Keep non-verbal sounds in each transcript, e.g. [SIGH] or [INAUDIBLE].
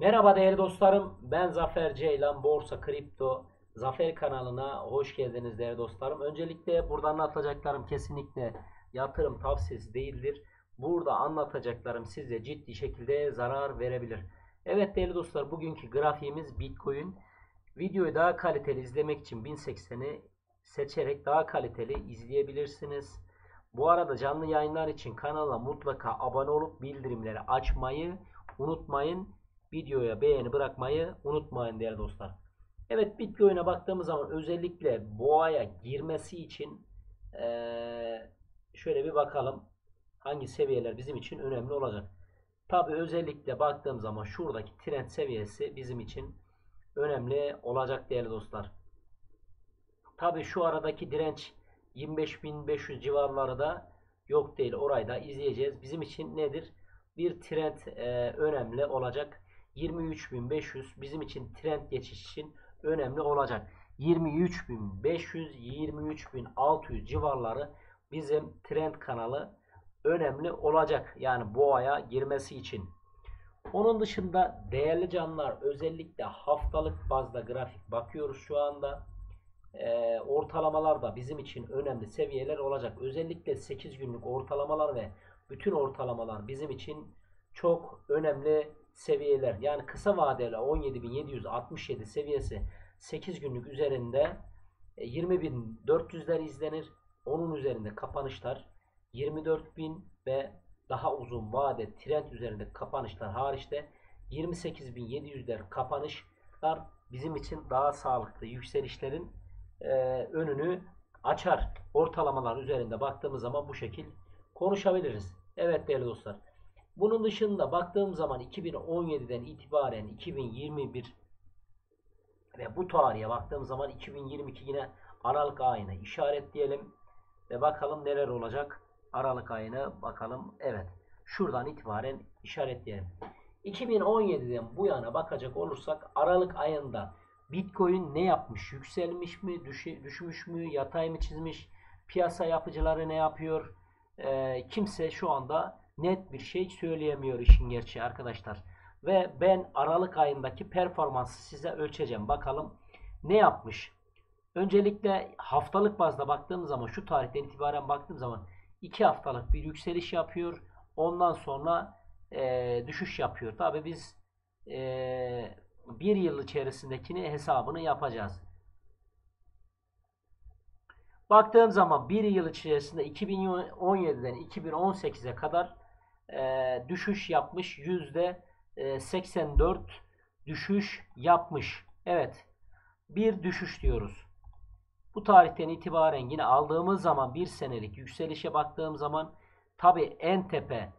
Merhaba değerli dostlarım. Ben Zafer Ceylan. Borsa Kripto Zafer kanalına hoş geldiniz değerli dostlarım. Öncelikle burada anlatacaklarım kesinlikle yatırım tavsiyesi değildir. Burada anlatacaklarım size ciddi şekilde zarar verebilir. Evet değerli dostlar bugünkü grafiğimiz Bitcoin. Videoyu daha kaliteli izlemek için 1080'i seçerek daha kaliteli izleyebilirsiniz. Bu arada canlı yayınlar için kanala mutlaka abone olup bildirimleri açmayı unutmayın. Videoya beğeni bırakmayı unutmayın değerli dostlar. Evet Bitcoin'e baktığımız zaman özellikle boğaya girmesi için şöyle bir bakalım hangi seviyeler bizim için önemli olacak. Tabi özellikle baktığım zaman şuradaki trend seviyesi bizim için önemli olacak değerli dostlar. Tabi şu aradaki direnç 25.500 civarları da yok değil. Orayı da izleyeceğiz. Bizim için nedir? Bir trend e, önemli olacak. 23.500 bizim için trend geçiş için önemli olacak. 23.500 23.600 civarları bizim trend kanalı önemli olacak. Yani boğaya girmesi için. Onun dışında değerli canlar özellikle haftalık bazda grafik bakıyoruz şu anda. Ee, ortalamalar da bizim için önemli seviyeler olacak. Özellikle 8 günlük ortalamalar ve bütün ortalamalar bizim için çok önemli seviyeler. Yani kısa vadeli 17.767 seviyesi 8 günlük üzerinde e, 20.400'ler izlenir. Onun üzerinde kapanışlar 24.000 ve daha uzun vade trend üzerinde kapanışlar hariçte 28.700'ler kapanışlar bizim için daha sağlıklı yükselişlerin e, önünü açar. Ortalamalar üzerinde baktığımız zaman bu şekil konuşabiliriz. Evet değerli dostlar. Bunun dışında baktığım zaman 2017'den itibaren 2021 ve bu tarihe baktığım zaman 2022 yine Aralık ayına işaretleyelim ve bakalım neler olacak. Aralık ayına bakalım. Evet. Şuradan itibaren işaretleyelim. 2017'den bu yana bakacak olursak Aralık ayında Bitcoin ne yapmış? Yükselmiş mi? Düşmüş mü? Yatay mı çizmiş? Piyasa yapıcıları ne yapıyor? Ee, kimse şu anda net bir şey söyleyemiyor işin gerçeği arkadaşlar. Ve ben Aralık ayındaki performansı size ölçeceğim. Bakalım ne yapmış? Öncelikle haftalık bazda baktığım zaman şu tarihten itibaren baktığım zaman 2 haftalık bir yükseliş yapıyor. Ondan sonra e, düşüş yapıyor. Tabi biz e, bir yıl içerisindekini hesabını yapacağız. Baktığım zaman bir yıl içerisinde 2017'den 2018'e kadar e, düşüş yapmış. Yüzde e, 84 düşüş yapmış. Evet. Bir düşüş diyoruz. Bu tarihten itibaren yine aldığımız zaman bir senelik yükselişe baktığım zaman tabi en tepe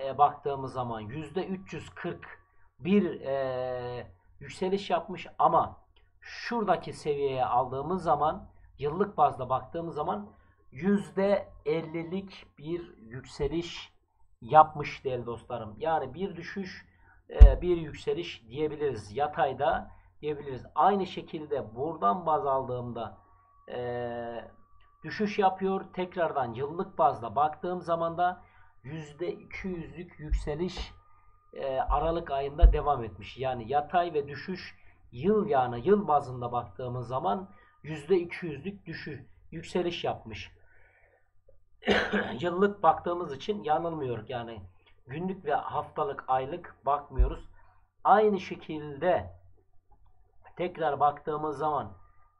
e, baktığımız zaman yüzde 340 bir e, yükseliş yapmış ama şuradaki seviyeye aldığımız zaman yıllık bazda baktığımız zaman yüzde 50'lik bir yükseliş yapmış değerli dostlarım. Yani bir düşüş e, bir yükseliş diyebiliriz. Yatayda diyebiliriz. Aynı şekilde buradan baz aldığımda e, düşüş yapıyor. Tekrardan yıllık bazda baktığım zaman da %200'lük yükseliş e, Aralık ayında devam etmiş. Yani yatay ve düşüş yıl yani yıl bazında baktığımız zaman %200'lük düşüş yükseliş yapmış. [COUGHS] yıllık baktığımız için yanılmıyor yani günlük ve haftalık aylık bakmıyoruz. Aynı şekilde tekrar baktığımız zaman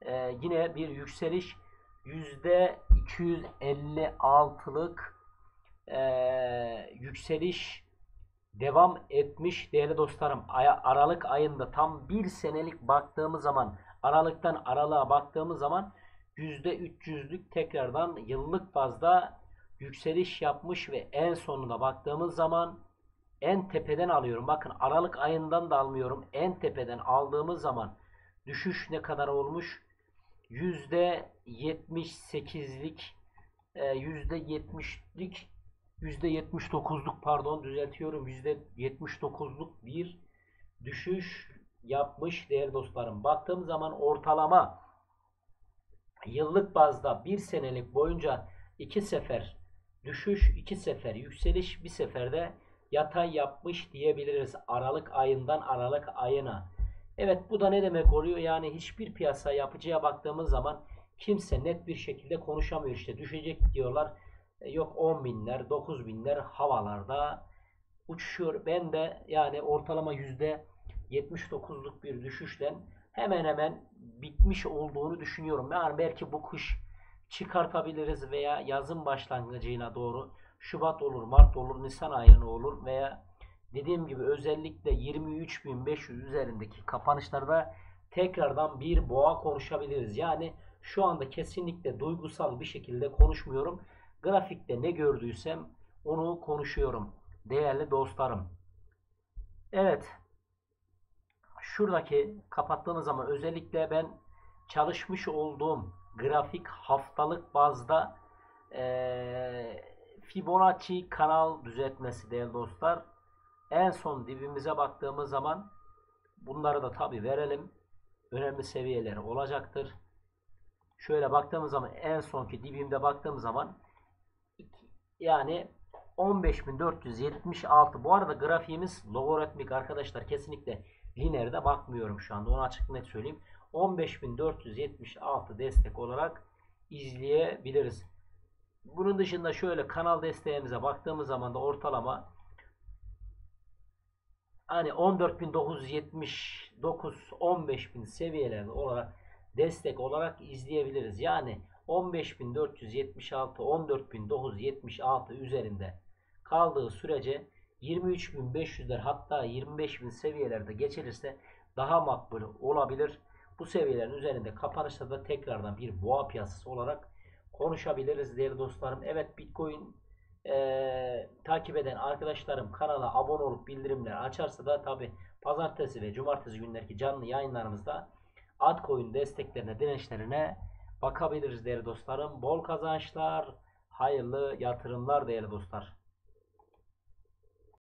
e, yine bir yükseliş yüzde 256'lık e, yükseliş devam etmiş değerli dostlarım. Aralık ayında tam bir senelik baktığımız zaman Aralıktan aralığa baktığımız zaman %300'lük tekrardan yıllık bazda yükseliş yapmış ve en sonuna baktığımız zaman en tepeden alıyorum. Bakın Aralık ayından da almıyorum. En tepeden aldığımız zaman düşüş ne kadar olmuş? %78'lik %70'lik %79'luk pardon düzeltiyorum. %79'luk bir düşüş yapmış değerli dostlarım. Baktığım zaman ortalama yıllık bazda bir senelik boyunca iki sefer düşüş, iki sefer yükseliş, bir seferde yatay yapmış diyebiliriz. Aralık ayından Aralık ayına. Evet bu da ne demek oluyor? Yani hiçbir piyasa yapıcıya baktığımız zaman kimse net bir şekilde konuşamıyor. İşte düşecek diyorlar. E, Yok 10 binler, 9 binler havalarda uçuşuyor. Ben de yani ortalama yüzde 79'luk bir düşüşten hemen hemen bitmiş olduğunu düşünüyorum. Yani belki bu kış çıkartabiliriz veya yazın başlangıcıyla doğru Şubat olur, Mart olur, Nisan ayını olur veya dediğim gibi özellikle 23.500 üzerindeki kapanışlarda tekrardan bir boğa konuşabiliriz. Yani şu anda kesinlikle duygusal bir şekilde konuşmuyorum. Grafikte ne gördüysem onu konuşuyorum değerli dostlarım. Evet. Şuradaki kapattığımız zaman özellikle ben çalışmış olduğum grafik haftalık bazda eee, Fibonacci kanal düzeltmesi değerli dostlar. En son dibimize baktığımız zaman bunları da tabi verelim. Önemli seviyeleri olacaktır. Şöyle baktığımız zaman en sonki dibimde baktığım zaman yani 15476. Bu arada grafiğimiz logaritmik arkadaşlar. Kesinlikle lineerde bakmıyorum şu anda. Onu açık net söyleyeyim. 15476 destek olarak izleyebiliriz. Bunun dışında şöyle kanal desteğimize baktığımız zaman da ortalama hani 14.979 15.000 seviyeleri olarak destek olarak izleyebiliriz. Yani 15.476 14.976 üzerinde kaldığı sürece 23.500'ler hatta 25.000 seviyelerde geçilirse daha makbul olabilir. Bu seviyelerin üzerinde kapanışta da tekrardan bir boğa piyasası olarak konuşabiliriz değerli dostlarım. Evet Bitcoin eee, takip eden arkadaşlarım kanala abone olup bildirimleri açarsa da tabi pazartesi ve cumartesi günlerki canlı yayınlarımızda altcoin desteklerine, dirençlerine bakabiliriz değerli dostlarım. Bol kazançlar, hayırlı yatırımlar değerli dostlar.